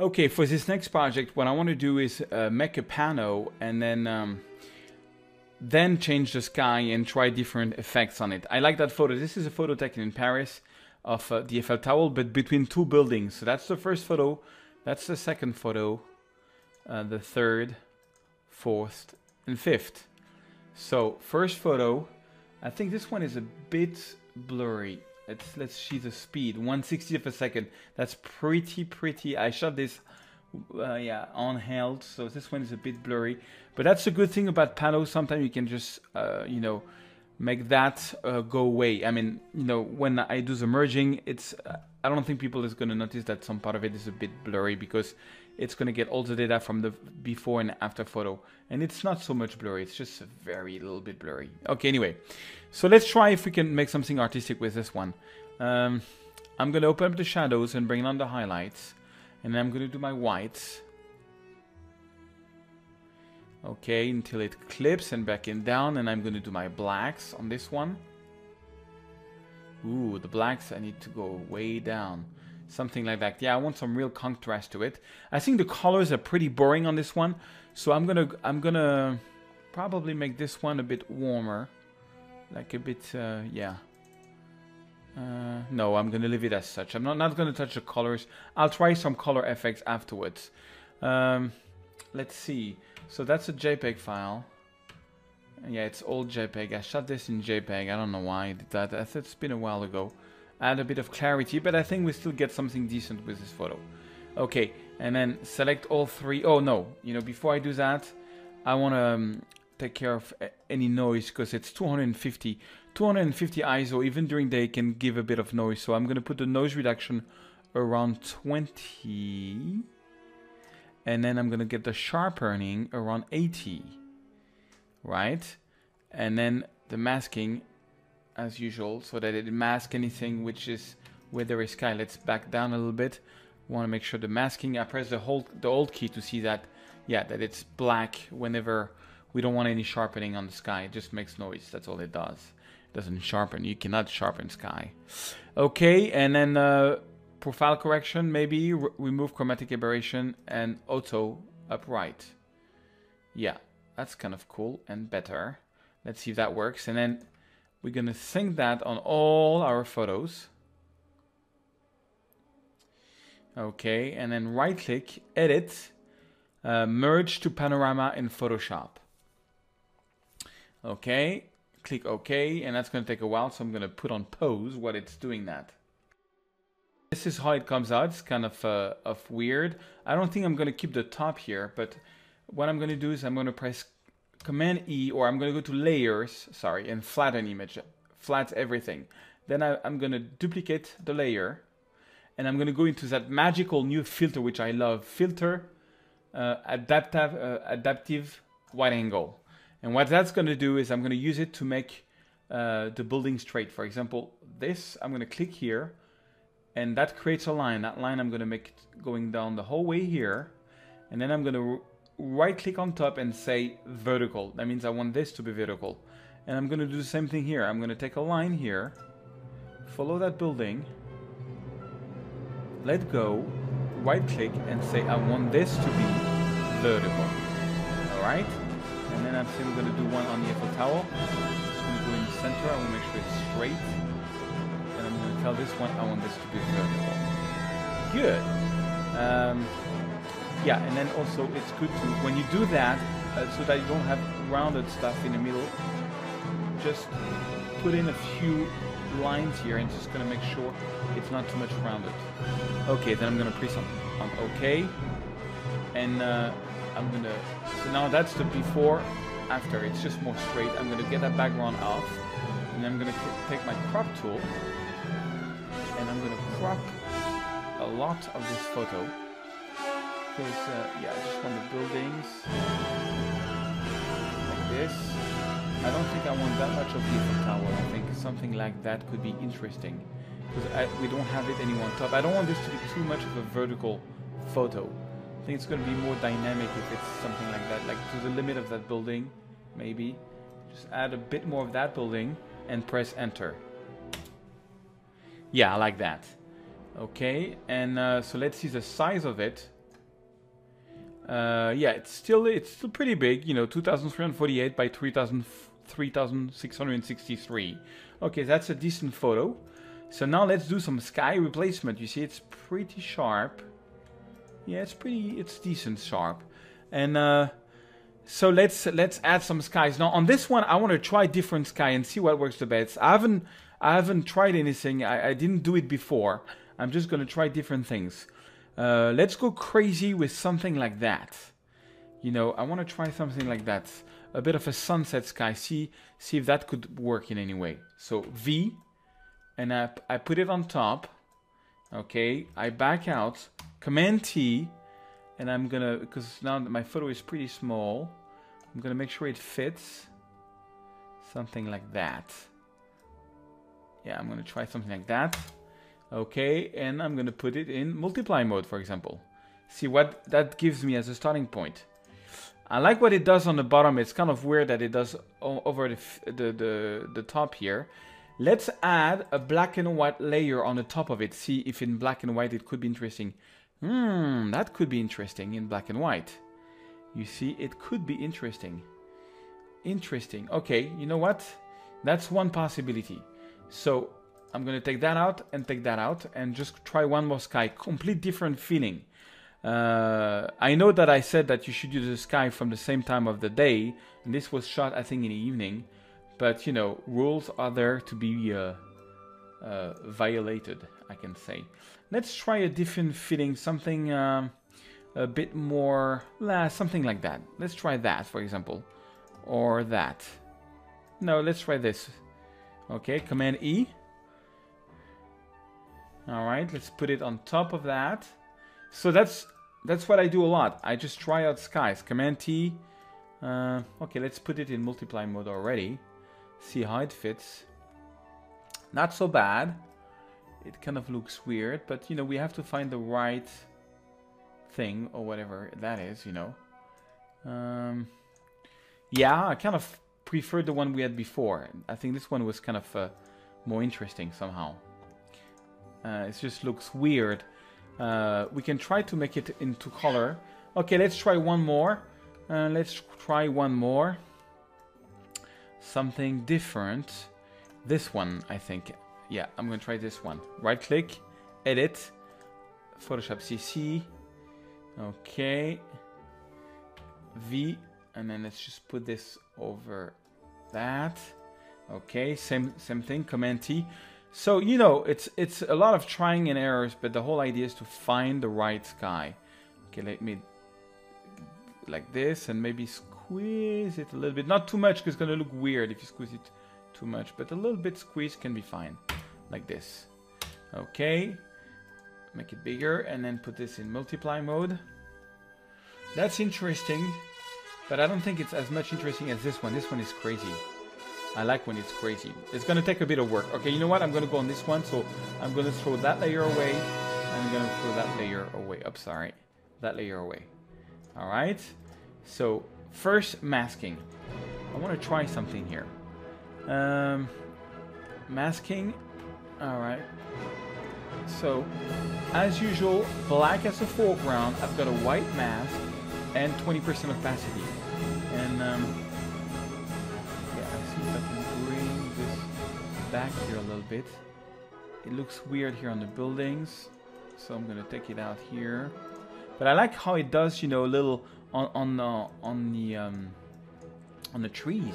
Okay, for this next project, what I want to do is uh, make a panel and then um, then change the sky and try different effects on it. I like that photo. This is a photo taken in Paris of uh, the Eiffel Tower, but between two buildings. So that's the first photo. That's the second photo. Uh, the third, fourth, and fifth. So first photo. I think this one is a bit blurry. Let's let's see the speed. 160th a second. That's pretty pretty. I shot this uh, yeah on held, so this one is a bit blurry. But that's a good thing about Palo. Sometimes you can just uh, you know make that uh, go away. I mean, you know, when I do the merging, it's uh, I don't think people is going to notice that some part of it is a bit blurry because it's going to get all the data from the before and after photo. And it's not so much blurry, it's just a very little bit blurry. Okay, anyway, so let's try if we can make something artistic with this one. Um, I'm going to open up the shadows and bring on the highlights. And then I'm going to do my whites. Okay, until it clips and back in down. And I'm going to do my blacks on this one. Ooh, the blacks, I need to go way down. Something like that. Yeah, I want some real contrast to it. I think the colors are pretty boring on this one. So I'm gonna, I'm gonna probably make this one a bit warmer. Like a bit, uh, yeah. Uh, no, I'm gonna leave it as such. I'm not, not gonna touch the colors. I'll try some color effects afterwards. Um, let's see. So that's a JPEG file. Yeah, it's old JPEG. I shot this in JPEG. I don't know why I did that. It's been a while ago. Add a bit of clarity, but I think we still get something decent with this photo. Okay, and then select all three. Oh no, you know, before I do that, I want to um, take care of any noise because it's 250. 250 ISO, even during day, can give a bit of noise. So I'm going to put the noise reduction around 20. And then I'm going to get the sharpening around 80 right? And then the masking as usual so that it masks anything which is where there is sky. Let's back down a little bit. Want to make sure the masking, I press the hold the Alt key to see that, yeah, that it's black whenever we don't want any sharpening on the sky. It just makes noise. That's all it does. It doesn't sharpen. You cannot sharpen sky. Okay, and then uh, profile correction, maybe remove chromatic aberration and auto upright. Yeah, that's kind of cool and better. Let's see if that works. And then we're going to sync that on all our photos. Okay, and then right click, edit, uh, merge to panorama in Photoshop. Okay, click OK, and that's going to take a while, so I'm going to put on pause while it's doing that. This is how it comes out. It's kind of, uh, of weird. I don't think I'm going to keep the top here, but what I'm going to do is I'm going to press Command E, or I'm going to go to Layers, sorry, and flatten image, flat everything. Then I, am going to duplicate the layer, and I'm going to go into that magical new filter, which I love, Filter uh, Adaptive, uh, Adaptive Wide Angle. And what that's going to do is I'm going to use it to make uh, the building straight. For example, this, I'm going to click here, and that creates a line. That line I'm going to make going down the whole way here, and then I'm going to right click on top and say vertical. That means I want this to be vertical. And I'm going to do the same thing here. I'm going to take a line here, follow that building, let go, right click and say I want this to be vertical. Alright? And then I'm still going to do one on the Eiffel Tower. Just going to go in the center. I want to make sure it's straight. And I'm going to tell this one I want this to be vertical. Good. Um, yeah, and then also it's good to, when you do that, uh, so that you don't have rounded stuff in the middle, just put in a few lines here and just gonna make sure it's not too much rounded. Okay, then I'm gonna press on, on OK. And uh, I'm gonna, so now that's the before, after, it's just more straight. I'm gonna get that background off. And I'm gonna take my crop tool and I'm gonna crop a lot of this photo because, uh, yeah, I just want the buildings like this. I don't think I want that much of the Tower. I think something like that could be interesting because we don't have it anywhere on top. I don't want this to be too much of a vertical photo. I think it's going to be more dynamic if it's something like that, like to the limit of that building, maybe. Just add a bit more of that building and press enter. Yeah, I like that. Okay, and uh, so let's see the size of it. Uh, yeah, it's still it's still pretty big. You know, 2,348 by 3,000 3,663. Okay, that's a decent photo. So now let's do some sky replacement. You see, it's pretty sharp. Yeah, it's pretty, it's decent sharp. And uh, so let's let's add some skies. Now on this one, I want to try different sky and see what works the best. I haven't I haven't tried anything. I, I didn't do it before. I'm just gonna try different things. Uh, let's go crazy with something like that. You know, I want to try something like that. A bit of a sunset sky. See see if that could work in any way. So V and I, I put it on top. Okay, I back out, Command T, and I'm gonna, because now my photo is pretty small, I'm gonna make sure it fits. Something like that. Yeah, I'm gonna try something like that. Okay, and I'm gonna put it in multiply mode, for example. See what that gives me as a starting point. I like what it does on the bottom. It's kind of weird that it does over the, the, the, the top here. Let's add a black and white layer on the top of it. See if in black and white it could be interesting. Hmm, that could be interesting in black and white. You see, it could be interesting. Interesting. Okay, you know what? That's one possibility. So I'm going to take that out and take that out and just try one more sky. Complete different feeling. Uh, I know that I said that you should use the sky from the same time of the day. And this was shot, I think, in the evening. But you know, rules are there to be uh, uh, violated. I can say. Let's try a different feeling, something um, a bit more, something like that. Let's try that, for example, or that. No, let's try this. Okay, Command E. All right, let's put it on top of that. So that's that's what I do a lot. I just try out skies. Command T. Uh, okay, let's put it in multiply mode already see how it fits. Not so bad. It kind of looks weird, but you know, we have to find the right thing or whatever that is, you know. Um, yeah, I kind of preferred the one we had before. I think this one was kind of uh, more interesting somehow. Uh, it just looks weird. Uh, we can try to make it into color. Okay, let's try one more. Uh, let's try one more something different. This one, I think. Yeah, I'm to try this one. Right click, edit, Photoshop CC. Okay. V, and then let's just put this over that. Okay, same same thing, Command T. So, you know, it's it's a lot of trying and errors, but the whole idea is to find the right sky. Okay, let me like this and maybe squeeze it a little bit. Not too much because it's going to look weird if you squeeze it too much. But a little bit squeeze can be fine. Like this. Okay. Make it bigger and then put this in multiply mode. That's interesting. But I don't think it's as much interesting as this one. This one is crazy. I like when it's crazy. It's to take a bit of work. Okay, you know what? I'm to go on this one. So I'm to throw that layer away. I'm to throw that layer away. Oh, sorry. That layer away. All right. So First, masking. I want to try something here. Um, masking. Alright. So, as usual, black as a foreground. I've got a white mask and 20% opacity. And, um, back here a little bit. It looks weird here on the buildings. So I'm going to take it out here. But I like how it does, you know, a little on on the on the um, on the trees.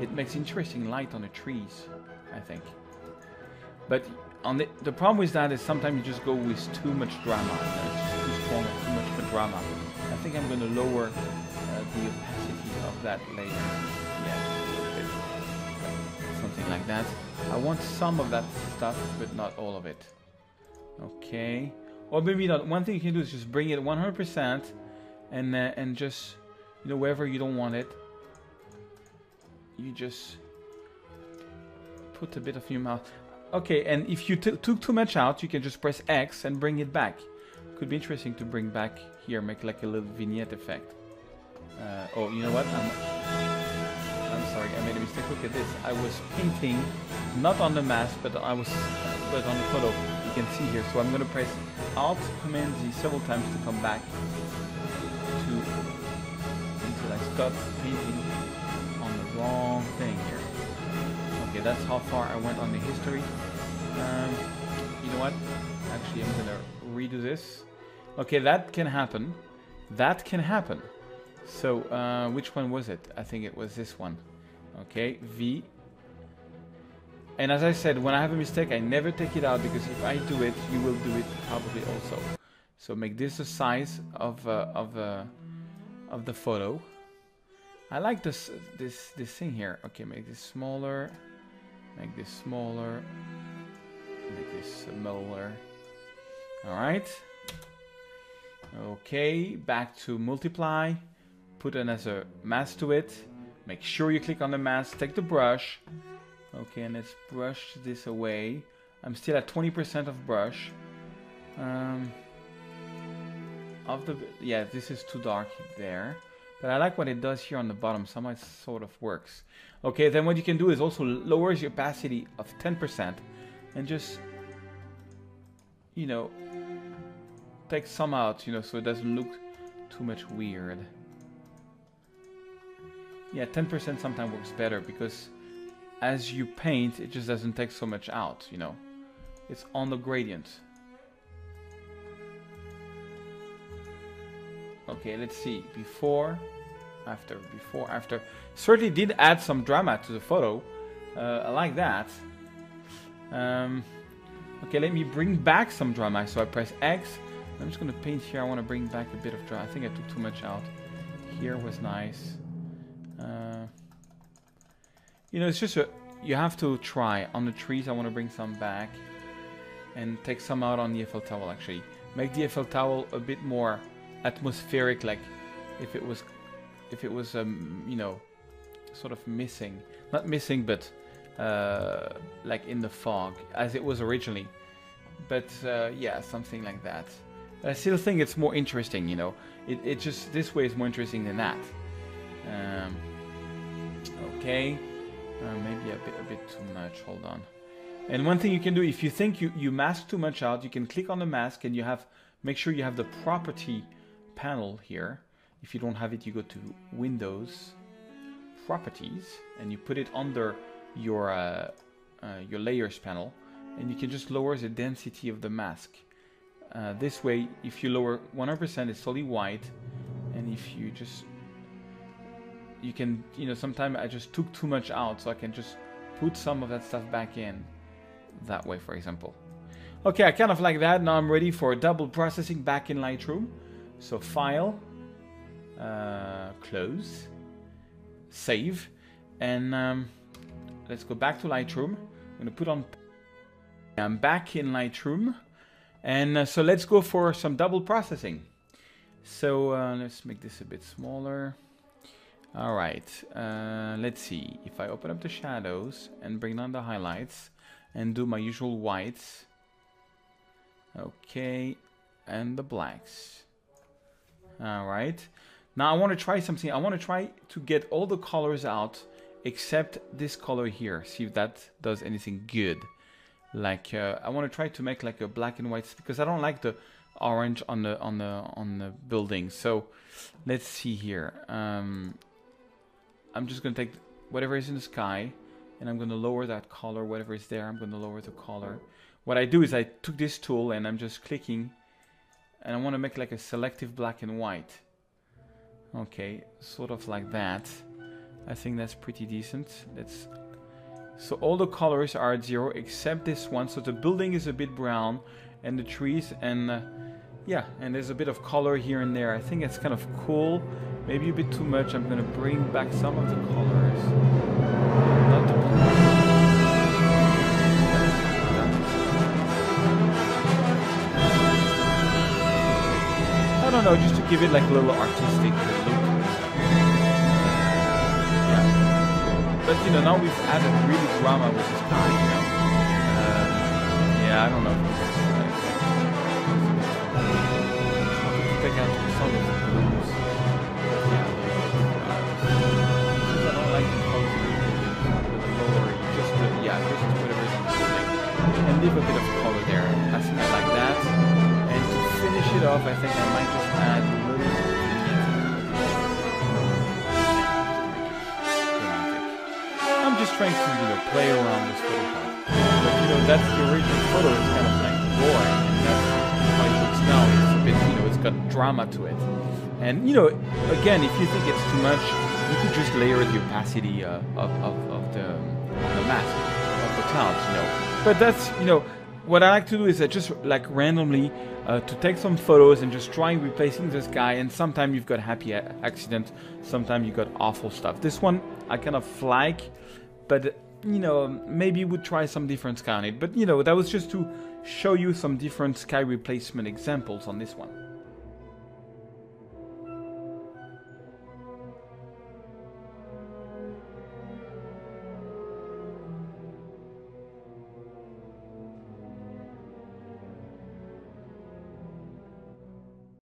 It makes interesting light on the trees, I think. But on the the problem with that is sometimes you just go with too much drama. You know, too strong, too much drama. I think I'm going to lower uh, the opacity of that layer. Something like that. I want some of that stuff, but not all of it. Okay. Or maybe not. One thing you can do is just bring it 100% and uh, and just you know wherever you don't want it you just put a bit of your mouth okay and if you took too much out you can just press X and bring it back could be interesting to bring back here make like a little vignette effect uh, oh you know what I'm, I made a mistake look at this I was painting not on the mask but I was but on the photo you can see here so I'm gonna press Alt Command Z several times to come back to until I stop painting on the wrong thing here. Okay, that's how far I went on the history. Um, you know what? Actually, I'm gonna redo this. Okay, that can happen. That can happen. So, uh, which one was it? I think it was this one. Okay, V. And as I said, when I have a mistake, I never take it out because if I do it, you will do it probably also. So make this the size of uh, of uh, of the photo. I like this this this thing here. Okay, make this smaller. Make this smaller. Make this smaller. All right. Okay, back to multiply. Put it as a mask to it. Make sure you click on the mask. Take the brush. Okay, and let's brush this away. I'm still at 20% of brush. Um, of the yeah, this is too dark there. But I like what it does here on the bottom. Somehow it sort of works. Okay, then what you can do is also lowers your opacity of 10% and just, you know, take some out, you know, so it doesn't look too much weird. Yeah, 10% sometimes works better because as you paint, it just doesn't take so much out, you know. It's on the gradient. Okay, let's see. Before, after, before, after. Certainly did add some drama to the photo. Uh, I like that. Um, okay, let me bring back some drama. So I press X. I'm just going to paint here. I want to bring back a bit of drama. I think I took too much out. Here was nice. You know, it's just a, you have to try. On the trees, I want to bring some back. And take some out on the Eiffel Tower, actually. Make the Eiffel Tower a bit more atmospheric, like if it was, if it was, um, you know, sort of missing. Not missing, but uh, like in the fog, as it was originally. But uh, yeah, something like that. I still think it's more interesting, you know. It, it just, this way is more interesting than that. Um, okay. Uh, maybe a bit, a bit too much. Hold on. And one thing you can do, if you think you, you mask too much out, you can click on the mask and you have, make sure you have the property panel here. If you don't have it, you go to Windows, Properties, and you put it under your, uh, uh, your layers panel. And you can just lower the density of the mask. Uh, this way, if you lower 100%, it's solely white. And if you just you can, you know, sometimes I just took too much out, so I can just put some of that stuff back in that way, for example. Okay, I kind of like that. Now I'm ready for double processing back in Lightroom. So File, uh, Close, Save, and um, let's go back to Lightroom. I'm to put on... I'm back in Lightroom. And uh, so let's go for some double processing. So uh, let's make this a bit smaller. All right, uh, let's see. If I open up the shadows and bring down the highlights and do my usual whites. Okay, and the blacks. All right. Now I want to try something. I want to try to get all the colors out except this color here. See if that does anything good. Like uh, I want to try to make like a black and white because I don't like the orange on the on the on the building. So let's see here. Um, I'm just going to take whatever is in the sky and I'm going to lower that color, whatever is there, I'm going to lower the color. What I do is I took this tool and I'm just clicking and I want to make like a selective black and white. Okay, sort of like that. I think that's pretty decent. Let's so all the colors are at zero except this one. So the building is a bit brown and the trees and uh, yeah, and there's a bit of color here and there. I think it's kind of cool. Maybe a bit too much. I'm to bring back some of the colors. I don't know, just to give it like a little artistic look. Yeah. But you know, now we've added really drama with this guy, you know. Uh, yeah, I don't know. I don't like the colors with the lower, just the, yeah, just whatever is including. And leave a bit of color there. I think I like that. And to finish it off, I think I might just add a little I'm just trying to, you know, play around with Photoshop. But, you know, that's the original photo. It's kind of like boring. And that's got drama to it. And, you know, again, if you think it's too much, you could just layer the opacity uh, of, of, of the, the mask of the clouds, you know. But that's, you know, what I like to do is I just like randomly uh, to take some photos and just try replacing the sky. And sometimes you've got happy accidents, sometimes you've got awful stuff. This one I kind of like, but you know, maybe would try some different sky on it. But you know, that was just to show you some different sky replacement examples on this one.